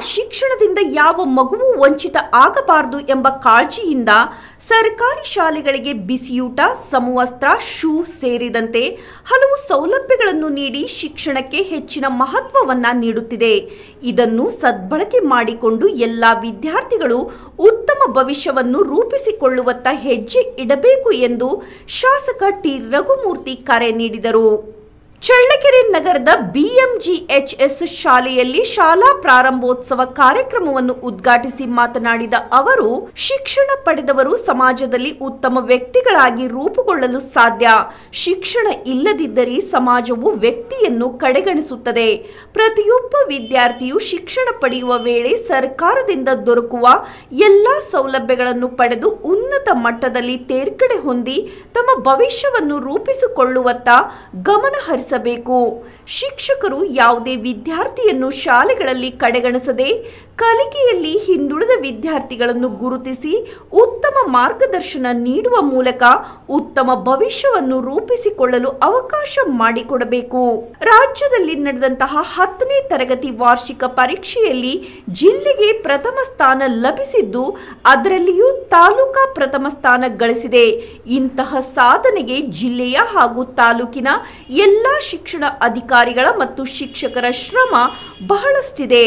ಶಿಕ್ಷಣದಿಂದ ಯಾವ ಮಗುವು ವಂಚಿತ ಆಗಬಾರದು ಎಂಬ ಕಾಳಜಿಯಿಂದ ಸರ್ಕಾರಿ ಶಾಲೆಗಳಿಗೆ ಬಿಸಿಯೂಟ, ಸಮವಸ್ತ್ರ, ಶೂ ಸೇರಿದಂತೆ ಹಲವು ಸೌಲಭ್ಯಗಳನ್ನು ನೀಡಿ ಶಿಕ್ಷಣಕ್ಕೆ ಹೆಚ್ಚಿನ ಮಹತ್ವವನ್ನ ನೀಡುತ್ತಿದೆ. ಇದನ್ನು ಸದ್ಬಳಕೆ ಮಾಡಿಕೊಂಡು ಎಲ್ಲ ವಿದ್ಯಾರ್ಥಿಗಳು ಉತ್ತಮ ಭವಿಷ್ಯವನ್ನು ರೂಪಿಸಿಕೊಳ್ಳುವತ್ತ ಹೆಜ್ಜೆ ಇಡಬೇಕು ಎಂದು ಶಾಸಕ ಟಿ. ರಘುಮೂರ್ತಿ ಕರೆ ನೀಡಿದರು. ಚಳ್ಳಕೆರೆ ನಗರದ ಬಿಎಂಜಿಎಚ್ಎಸ್ ಶಾಲೆಯಲ್ಲಿ ಶಾಲಾ ಪ್ರಾರಂಭೋತ್ಸವ ಕಾರ್ಯಕ್ರಮವನ್ನು ಉದ್ಘಾಟಿಸಿ ಮಾತನಾಡಿದ ಅವರು, ಶಿಕ್ಷಣ ಪಡೆದವರು ಸಮಾಜದಲ್ಲಿ ಉತ್ತಮ ವ್ಯಕ್ತಿಗಳಾಗಿ ರೂಪುಗೊಳ್ಳಲು ಸಾಧ್ಯ. ಶಿಕ್ಷಣ ಇಲ್ಲದಿದ್ದರೆ ಸಮಾಜವು ವ್ಯಕ್ತಿಯನ್ನು ಕಡೆಗಣಿಸುತ್ತದೆ. ಪ್ರತಿಯೊಬ್ಬ ವಿದ್ಯಾರ್ಥಿಯು ಶಿಕ್ಷಣ ಪಡೆಯುವ ವೇಳೆ ಸರ್ಕಾರದಿಂದ ದೊರಕುವ ಎಲ್ಲಾ ಸೌಲಭ್ಯಗಳನ್ನು ಪಡೆದು ಉನ್ನತ ಮಟ್ಟದಲ್ಲಿ ತೇರ್ಗಡೆ ಹೊಂದಿ ತಮ್ಮ ಭವಿಷ್ಯವನ್ನು ರೂಪಿಸಿಕೊಳ್ಳುವತ್ತ ಗಮನ ಹರಿಸಬೇಕು ಶಿಕ್ಷಕರು ಯಾವುದೇ ವಿದ್ಯಾರ್ಥಿಯನ್ನು ಶಾಲೆಗಳಲ್ಲಿ ಕಡೆಗಣಿಸದೆ ಕಲಿಕೆಯಲ್ಲಿ ಹಿಂದುಳಿದ ವಿದ್ಯಾರ್ಥಿಗಳನ್ನು ಗುರುತಿಸಿ ಉತ್ತಮ ಮಾರ್ಗದರ್ಶನ ನೀಡುವ ಮೂಲಕ ಉತ್ತಮ ಭವಿಷ್ಯವನ್ನು ರೂಪಿಸಿಕೊಳ್ಳಲು ಅವಕಾಶ ಮಾಡಿಕೊಡಬೇಕು. ರಾಜ್ಯದಲ್ಲಿ ನಡೆದಂತಹ ಹತ್ತನೇ ತರಗತಿ ವಾರ್ಷಿಕ ಪರೀಕ್ಷೆಯಲ್ಲಿ ಜಿಲ್ಲೆಗೆ ಪ್ರಥಮ ಸ್ಥಾನ ಲಭಿಸಿದ್ದು, ಅದರಲ್ಲಿಯೂ ತಾಲೂಕಾ ಪ್ರಥಮ ಸ್ಥಾನ ಗಳಿಸಿದೆ. ಇಂತಹ ಸಾಧನೆಗೆ ಜಿಲ್ಲೆಯ ಹಾಗೂ ತಾಲೂಕಿನ ಎಲ್ಲಾ ಶಿಕ್ಷಣ ಅಧಿಕಾರಿಗಳ ಮತ್ತು ಶಿಕ್ಷಕರ ಶ್ರಮ ಬಹಳಷ್ಟಿದೆ.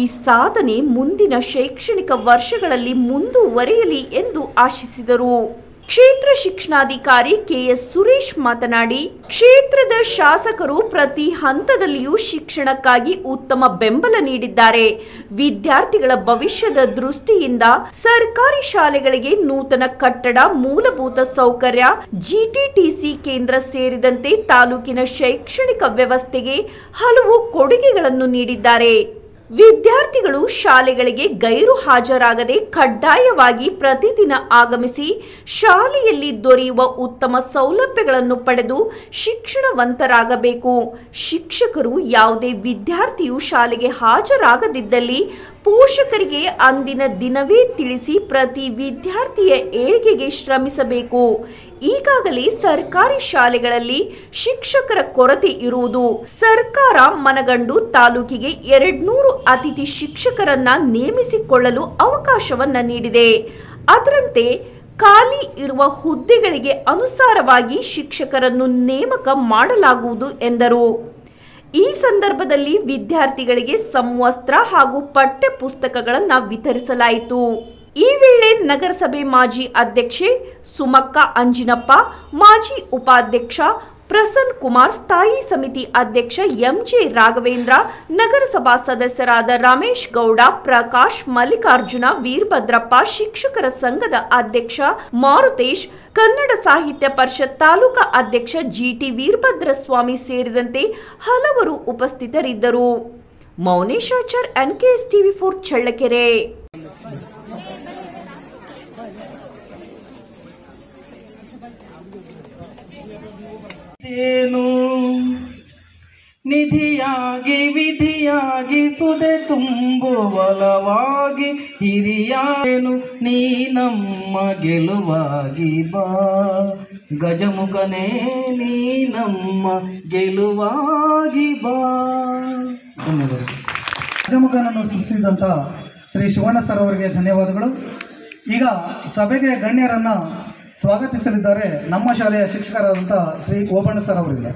ಈ ಸಾಧನೆ ಮುಂದಿನ ಶೈಕ್ಷಣಿಕ ವರ್ಷಗಳಲ್ಲಿ ಮುಂದುವರೆಯಲಿ ಎಂದು ಆಶಿಸಿದರು. ಕ್ಷೇತ್ರ ಶಿಕ್ಷಣಾಧಿಕಾರಿ ಕೆಎಸ್ ಸುರೇಶ್ ಮಾತನಾಡಿ, ಕ್ಷೇತ್ರದ ಶಾಸಕರು ಪ್ರತಿ ಹಂತದಲ್ಲಿಯೂ ಶಿಕ್ಷಣಕ್ಕಾಗಿ ಉತ್ತಮ ಬೆಂಬಲ ನೀಡಿದ್ದಾರೆ. ವಿದ್ಯಾರ್ಥಿಗಳ ಭವಿಷ್ಯದ ದೃಷ್ಟಿಯಿಂದ ಸರ್ಕಾರಿ ಶಾಲೆಗಳಿಗೆ ನೂತನ ಕಟ್ಟಡ, ಮೂಲಭೂತ ಸೌಕರ್ಯ ಜಿಟಿಟಿಸಿ ಕೇಂದ್ರ ಸೇರಿದಂತೆ ತಾಲೂಕಿನ ಶೈಕ್ಷಣಿಕ ವ್ಯವಸ್ಥೆಗೆ ಹಲವು ಕೊಡುಗೆಗಳನ್ನು ನೀಡಿದ್ದಾರೆ. ವಿದ್ಯಾರ್ಥಿಗಳು ಶಾಲೆಗಳಿಗೆ ಗೈರು ಹಾಜರಾಗದೆ ಕಡ್ಡಾಯವಾಗಿ ಪ್ರತಿದಿನ ಆಗಮಿಸಿ ಶಾಲೆಯಲ್ಲಿ ದೊರೆಯುವ ಉತ್ತಮ ಸೌಲಭ್ಯಗಳನ್ನು ಪಡೆದು ಶಿಕ್ಷಣವಂತರಾಗಬೇಕು. ಶಿಕ್ಷಕರು ಯಾವುದೇ ವಿದ್ಯಾರ್ಥಿಯು ಶಾಲೆಗೆ ಹಾಜರಾಗದಿದ್ದಲ್ಲಿ ಪೋಷಕರಿಗೆ ಅಂದಿನ ದಿನವೇ ತಿಳಿಸಿ ಪ್ರತಿ ವಿದ್ಯಾರ್ಥಿಯ ಏಳಿಗೆಗೆ ಶ್ರಮಿಸಬೇಕು. ಈಗಾಗಲೇ ಸರ್ಕಾರಿ ಶಾಲೆಗಳಲ್ಲಿ ಶಿಕ್ಷಕರ ಕೊರತೆ ಇರುವುದು. ಸರ್ಕಾರ ಮನಗಂಡು ತಾಲೂಕಿಗೆ ಎರಡ್ನೂರು ಅತಿಥಿ ಶಿಕ್ಷಕರನ್ನ ನೇಮಿಸಿಕೊಳ್ಳಲು ಅವಕಾಶವನ್ನ ನೀಡಿದೆ. ಅದರಂತೆ ಖಾಲಿ ಇರುವ ಹುದ್ದೆಗಳಿಗೆ ಅನುಸಾರವಾಗಿ ಶಿಕ್ಷಕರನ್ನು ನೇಮಕ ಮಾಡಲಾಗುವುದು ಎಂದರು. ಈ ಸಂದರ್ಭದಲ್ಲಿ ವಿದ್ಯಾರ್ಥಿಗಳಿಗೆ ಸಮವಸ್ತ್ರ ಹಾಗೂ ಪಠ್ಯ ಪುಸ್ತಕಗಳನ್ನು ವಿತರಿಸಲಾಯಿತು. ಈ ವೇಳೆ ನಗರಸಭೆ ಮಾಜಿ ಅಧ್ಯಕ್ಷೆ ಸುಮಕ್ಕ ಅಂಜಿನಪ್ಪ, ಮಾಜಿ ಉಪಾಧ್ಯಕ್ಷ ಪ್ರಸನ್ ಕುಮಾರ್ ಸ್ಥಾಯಿ ಸಮಿತಿ ಅಧ್ಯಕ್ಷ ಎಂಜೆ ರಾಘವೇಂದ್ರ, ನಗರಸಭಾ ಸದಸ್ಯರಾದ ರಮೇಶ್ ಗೌಡ, ಪ್ರಕಾಶ್ ಮಲ್ಲಿಕಾರ್ಜುನ, ವೀರಭದ್ರಪ್ಪ, ಶಿಕ್ಷಕರ ಸಂಘದ ಅಧ್ಯಕ್ಷ ಮಾರುತೇಶ್, ಕನ್ನಡ ಸಾಹಿತ್ಯ ಪರಿಷತ್ ತಾಲೂಕಾ ಅಧ್ಯಕ್ಷ ಜಿಟಿ ವೀರಭದ್ರಸ್ವಾಮಿ ಸೇರಿದಂತೆ ಹಲವರು ಉಪಸ್ಥಿತರಿದ್ದರು. Mouneshachar, NKS TV four Challakere. ಏನು ನಿಧಿಯಾಗಿ ವಿಧಿಯಾಗಿ ಸುದೆ ತುಂಬುವಲವಾಗಿ ಹಿರಿಯಾನು ನೀ ನಮ್ಮ ಗೆಲುವಾಗಿ ಬಾ. ಗಜಮುಖನೇ, ನೀ ನಮ್ಮ ಗೆಲುವಾಗಿ ಬಾ. ಗಜಮುಖನನ್ನು ಸೃಷ್ಟಿಸಿದಂಥ ಶ್ರೀ ಶಿವಣ್ಣ ಸರ್ ಅವರಿಗೆ ಧನ್ಯವಾದಗಳು. ಈಗ ಸಭೆಗೆ ಗಣ್ಯರನ್ನು ಸ್ವಾಗತಿಸಲಿದ್ದಾರೆ ನಮ್ಮ ಶಾಲೆಯ ಶಿಕ್ಷಕರಾದಂಥ ಶ್ರೀ ಓಬಣ್ಣ ಸರ್ ಅವರಿಗೆ.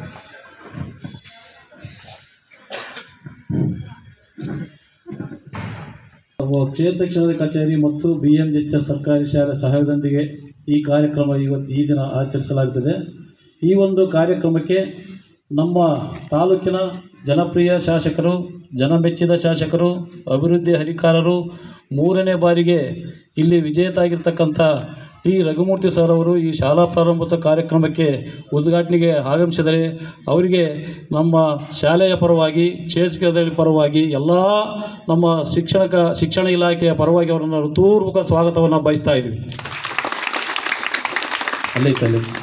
ಕ್ಷೇತ್ರ ಶಿಕ್ಷಣದ ಕಚೇರಿ ಮತ್ತು ಬಿ ಎಂ ಎಚ್ ಸರ್ಕಾರಿ ಶಾಲೆ ಸಹಾಯದೊಂದಿಗೆ ಈ ಕಾರ್ಯಕ್ರಮ ಇವತ್ತು ಈ ದಿನ ಆಚರಿಸಲಾಗುತ್ತದೆ. ಈ ಒಂದು ಕಾರ್ಯಕ್ರಮಕ್ಕೆ ನಮ್ಮ ತಾಲೂಕಿನ ಜನಪ್ರಿಯ ಶಾಸಕರು, ಜನಮೆಚ್ಚಿದ ಶಾಸಕರು, ಅಭಿವೃದ್ಧಿ ಅಧಿಕಾರರು ಮೂರನೇ ಬಾರಿಗೆ ಇಲ್ಲಿ ವಿಜೇತ ಟಿ ರಘುಮೂರ್ತಿ ಸರ್ ಅವರು ಈ ಶಾಲಾ ಪ್ರಾರಂಭೋತ್ಸವ ಕಾರ್ಯಕ್ರಮಕ್ಕೆ ಉದ್ಘಾಟನೆಗೆ ಆಗಮಿಸಿದರೆ ಅವರಿಗೆ ನಮ್ಮ ಶಾಲೆಯ ಪರವಾಗಿ ಕ್ಷೇತ್ರದ ಪರವಾಗಿ, ಎಲ್ಲ ನಮ್ಮ ಶಿಕ್ಷಣಕ ಶಿಕ್ಷಣ ಇಲಾಖೆಯ ಪರವಾಗಿ ಅವರನ್ನು ಋತುಪೂರ್ವಕ ಸ್ವಾಗತವನ್ನು ಬಯಸ್ತಾ ಇದ್ದೀವಿ. ಅಲ್ಲೈತೆ ಅಲ್ಲೈತೆ